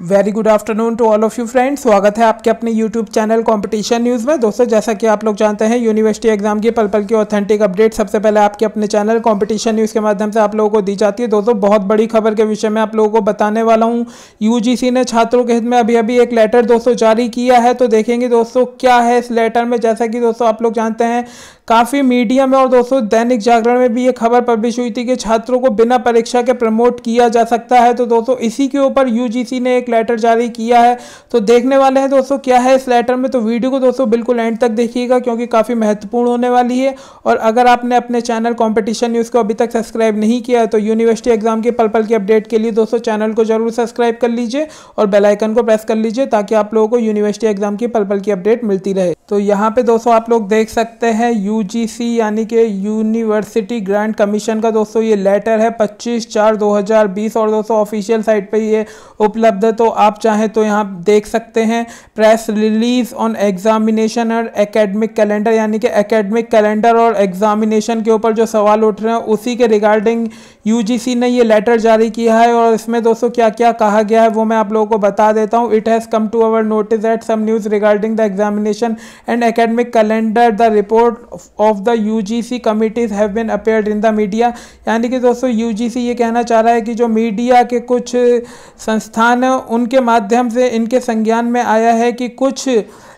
Very good afternoon to all of you friends स्वागत है आपके अपने यूट्यूब चैनल कंपटीशन न्यूज़ में। दोस्तों, जैसा कि आप लोग जानते हैं यूनिवर्सिटी एग्ज़ाम की पल पल की ऑथेंटिक अपडेट सबसे पहले आपके अपने चैनल कंपटीशन न्यूज़ के माध्यम से आप लोगों को दी जाती है। दोस्तों, बहुत बड़ी खबर के विषय में आप लोगों को बताने वाला हूँ। यूजीसी ने छात्रों के हित में अभी अभी एक लेटर दोस्तों जारी किया है। तो देखेंगे दोस्तों, क्या है इस लेटर में? जैसा कि दोस्तों आप लोग जानते हैं काफ़ी मीडिया में और दोस्तों दैनिक जागरण में भी ये खबर पब्लिश हुई थी कि छात्रों को बिना परीक्षा के प्रमोट किया जा सकता है। तो दोस्तों इसी के ऊपर यूजीसी ने एक लेटर जारी किया है। तो देखने वाले हैं दोस्तों क्या है इस लेटर में। तो वीडियो को दोस्तों बिल्कुल एंड तक देखिएगा क्योंकि काफ़ी महत्वपूर्ण होने वाली है। और अगर आपने अपने चैनल कॉम्पिटिशन न्यूज़ को अभी तक सब्सक्राइब नहीं किया है तो यूनिवर्सिटी एग्ज़ाम के पल पल की अपडेट के लिए दोस्तों चैनल को ज़रूर सब्सक्राइब कर लीजिए और बेलाइकन को प्रेस कर लीजिए ताकि आप लोगों को यूनिवर्सिटी एग्ज़ाम की पल पल की अपडेट मिलती रहे। तो यहाँ पे दोस्तों आप लोग देख सकते हैं यूजीसी यानी कि यूनिवर्सिटी ग्रांट कमीशन का दोस्तों ये लेटर है 25 चार 2020 और दोस्तों ऑफिशियल साइट पे ये उपलब्ध है। तो आप चाहें तो यहाँ देख सकते हैं प्रेस रिलीज़ ऑन एग्जामिनेशन और एकेडमिक कैलेंडर यानी कि एकेडमिक कैलेंडर और एग्जामिनेशन के ऊपर जो सवाल उठ रहे हैं, उसी के रिगार्डिंग यूजीसी ने ये लेटर जारी किया है और इसमें दोस्तों क्या क्या कहा गया है वो मैं आप लोगों को बता देता हूँ। It has come to our notice at some news regarding the examination and academic calendar the report of the U G C committees have been appear in the media यानी कि दोस्तों यू जी सी ये कहना चाह रहा है कि जो मीडिया के कुछ संस्थान उनके माध्यम से इनके संज्ञान में आया है कि कुछ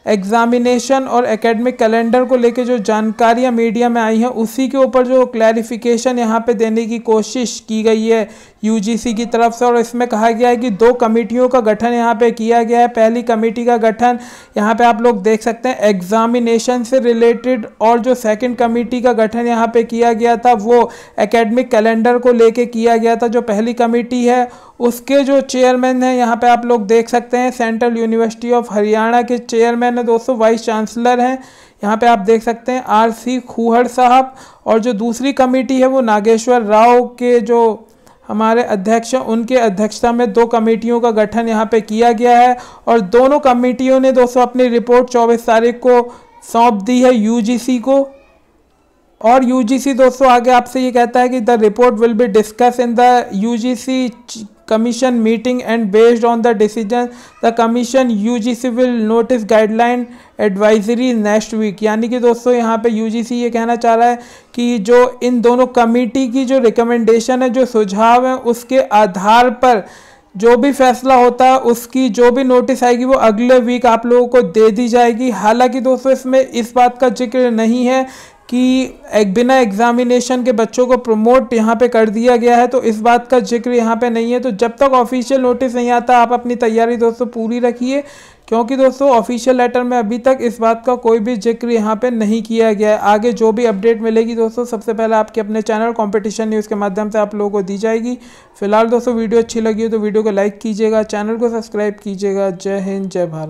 एग्जामिनेशन और एकेडमिक कैलेंडर को लेकर जो जानकारियाँ मीडिया में आई हैं, उसी के ऊपर जो क्लैरिफिकेशन यहाँ पे देने की कोशिश की गई है यूजीसी की तरफ़ से। और इसमें कहा गया है कि दो कमेटियों का गठन यहाँ पे किया गया है। पहली कमेटी का गठन यहाँ पे आप लोग देख सकते हैं एग्जामिनेशन से रिलेटेड और जो सेकंड कमेटी का गठन यहाँ पे किया गया था, वो एकेडमिक कैलेंडर को लेके किया गया था, जो पहली कमेटी है। उसके जो चेयरमैन हैं, यहाँ पे आप लोग देख सकते हैं सेंट्रल यूनिवर्सिटी ऑफ़ हरियाणा के चेयरमैन है, दोस्तों वाइस चांसलर हैं। यहाँ पे आप देख सकते हैं आर सी खूहड़ साहब और जो दूसरी कमेटी है, वो नागेश्वर राव के जो हमारे अध्यक्ष उनके अध्यक्षता में दो कमेटियों का गठन यहाँ पे किया गया है। और दोनों कमेटियों ने, दोस्तों, अपनी रिपोर्ट 24 तारीख को सौंप दी है यूजीसी को। और यूजीसी दोस्तों, आगे आपसे ये कहता है कि the report will be discuss in the UGC commission meeting and based on the decision, the commission UGC will notice guideline advisory next week यानी कि दोस्तों, यहाँ पे यूजीसी ये कहना चाह रहा है कि जो इन दोनों कमेटी की जो रिकमेंडेशन है, जो सुझाव है, उसके आधार पर जो भी फैसला होता है, उसकी जो भी नोटिस आएगी, वो अगले वीक आप लोगों को दे दी जाएगी। हालाँकि दोस्तों, इसमें इस बात का ज़िक्र नहीं है कि एक बिना एग्जामिनेशन के बच्चों को प्रमोट यहाँ पे कर दिया गया है तो इस बात का ज़िक्र यहाँ पे नहीं है। तो जब तक ऑफिशियल नोटिस नहीं आता, आप अपनी तैयारी दोस्तों पूरी रखिए, क्योंकि दोस्तों ऑफिशियल लेटर में अभी तक इस बात का कोई भी ज़िक्र यहाँ पे नहीं किया गया है। आगे जो भी अपडेट मिलेगी दोस्तों, सबसे पहले आपके अपने चैनल कॉम्पिटिशन न्यूज़ के माध्यम से आप लोगों को दी जाएगी। फ़िलहाल दोस्तों वीडियो अच्छी लगी हो तो वीडियो को लाइक कीजिएगा चैनल को सब्सक्राइब कीजिएगा। जय हिंद, जय भारत।